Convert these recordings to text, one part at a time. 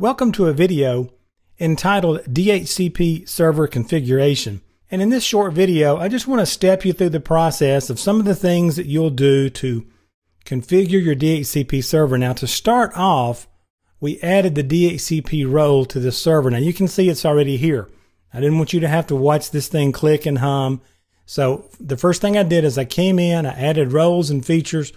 Welcome to a video entitled DHCP Server Configuration. And in this short video, I just want to step you through the process of some of the things that you'll do to configure your DHCP server. Now to start off, we added the DHCP role to the server. Now you can see it's already here. I didn't want you to have to watch this thing click and hum. So the first thing I did is I came in, I added roles and features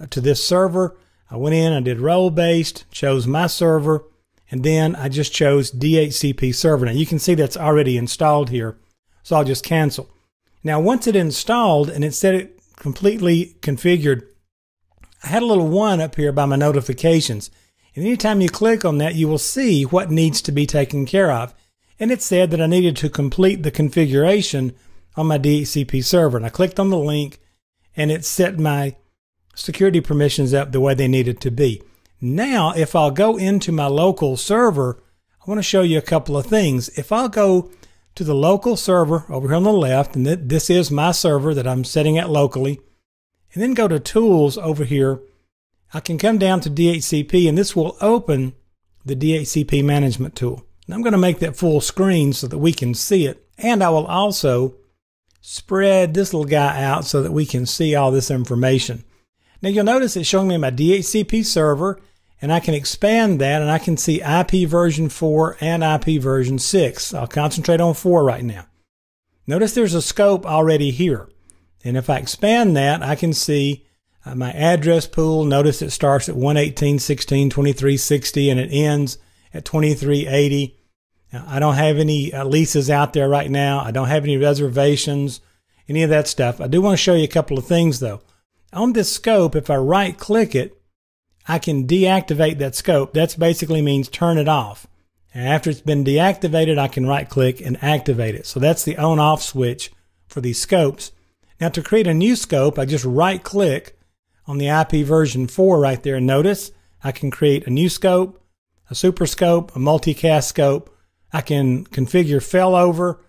uh, to this server. I went in, I did role based, chose my server, and then I just chose DHCP server. Now you can see that's already installed here, so I'll just cancel. Now once it installed and it said it completely configured, I had a little one up here by my notifications. And anytime you click on that, you will see what needs to be taken care of. And it said that I needed to complete the configuration on my DHCP server. And I clicked on the link and it set my security permissions up the way they needed to be. Now, if I'll go into my local server, I want to show you a couple of things. If I'll go to the local server over here on the left, and this is my server that I'm setting at locally, and then go to Tools over here, I can come down to DHCP, and this will open the DHCP Management tool. And I'm going to make that full screen so that we can see it. And I will also spread this little guy out so that we can see all this information. Now you'll notice it's showing me my DHCP server and I can expand that and I can see IP version 4 and IP version 6. I'll concentrate on 4 right now. Notice there's a scope already here. And if I expand that, I can see uh, my address pool. Notice it starts at 118.16.23.60 and it ends at 2380. Now, I don't have any uh, leases out there right now. I don't have any reservations, any of that stuff. I do want to show you a couple of things though. On this scope, if I right click it, I can deactivate that scope. That basically means turn it off. And after it's been deactivated, I can right click and activate it. So that's the on off switch for these scopes. Now to create a new scope, I just right click on the IP version 4 right there. And notice I can create a new scope, a super scope, a multicast scope. I can configure failover.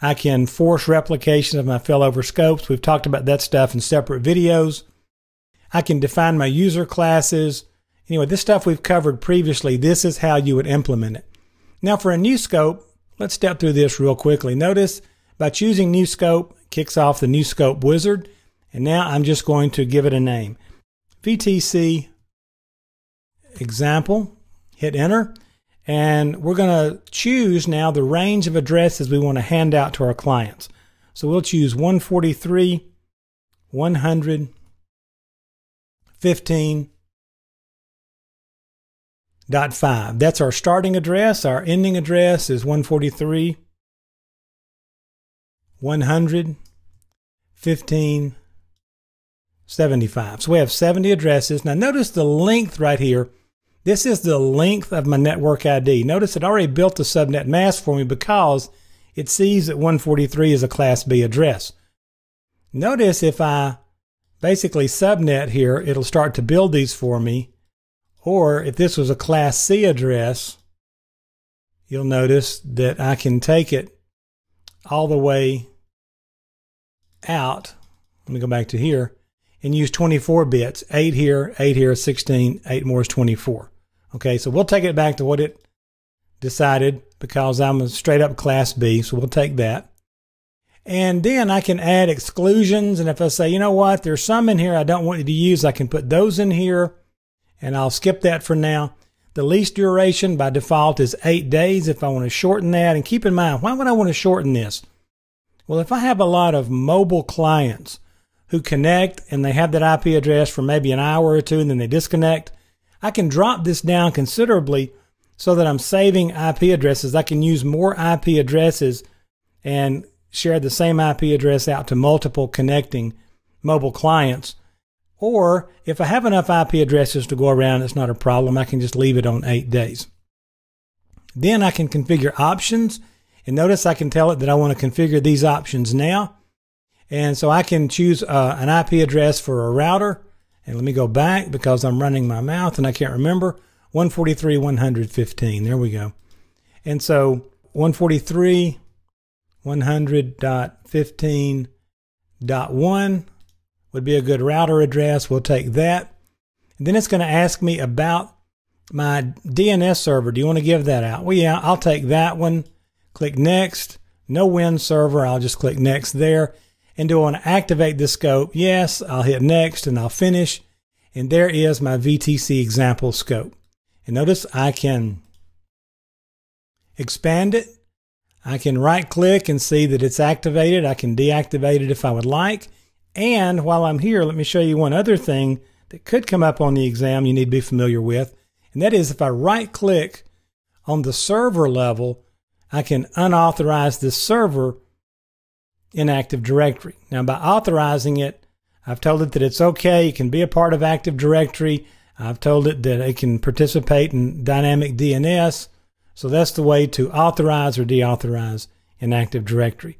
I can force replication of my failover scopes. We've talked about that stuff in separate videos. I can define my user classes. Anyway, this stuff we've covered previously. This is how you would implement it. Now for a new scope, let's step through this real quickly. Notice by choosing new scope, kicks off the new scope wizard. And now I'm just going to give it a name. VTC example, hit enter. And we're going to choose now the range of addresses we want to hand out to our clients. So we'll choose 143, 100, 15 dot five. That's our starting address. Our ending address is 143, 100, 15, 75. So we have 70 addresses. Now notice the length right here. This is the length of my network ID. Notice it already built the subnet mask for me because it sees that 143 is a class B address. Notice if I basically subnet here, it'll start to build these for me. Or if this was a class C address, you'll notice that I can take it all the way out. Let me go back to here and use 24 bits. 8 here, 8 here, 16, 8 more is 24. Okay, so we'll take it back to what it decided because I'm a straight up class B, so we'll take that. And then I can add exclusions. And if I say, you know what, there's some in here I don't want you to use, I can put those in here and I'll skip that for now. The lease duration by default is eight days if I want to shorten that. And keep in mind, why would I want to shorten this? Well, if I have a lot of mobile clients who connect and they have that IP address for maybe an hour or two and then they disconnect, I can drop this down considerably so that I'm saving IP addresses. I can use more IP addresses and share the same IP address out to multiple connecting mobile clients. Or if I have enough IP addresses to go around, it's not a problem. I can just leave it on eight days. Then I can configure options. And notice I can tell it that I want to configure these options now. And so I can choose uh, an IP address for a router. And let me go back because I'm running my mouth and I can't remember. 143, 115. There we go. And so 143, 100.15.1 would be a good router address. We'll take that. And then it's going to ask me about my DNS server, do you want to give that out? Well, yeah, I'll take that one. Click next. No WINS server. I'll just click next there. And do I want to activate the scope? Yes, I'll hit next and I'll finish. And there is my VTC example scope. And notice I can expand it. I can right click and see that it's activated. I can deactivate it if I would like. And while I'm here, let me show you one other thing that could come up on the exam you need to be familiar with. And that is if I right click on the server level, I can unauthorize this server in Active Directory. Now, by authorizing it, I've told it that it's okay. It can be a part of Active Directory. I've told it that it can participate in dynamic DNS. So that's the way to authorize or deauthorize in Active Directory.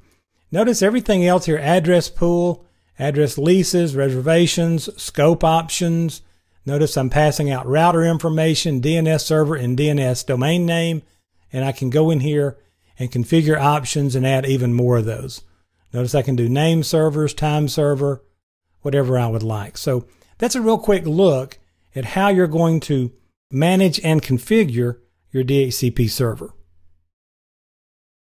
Notice everything else here, address pool, address leases, reservations, scope options. Notice I'm passing out router information, DNS server, and DNS domain name. And I can go in here and configure options and add even more of those. Notice I can do name servers, time server, whatever I would like. So that's a real quick look at how you're going to manage and configure your DHCP server.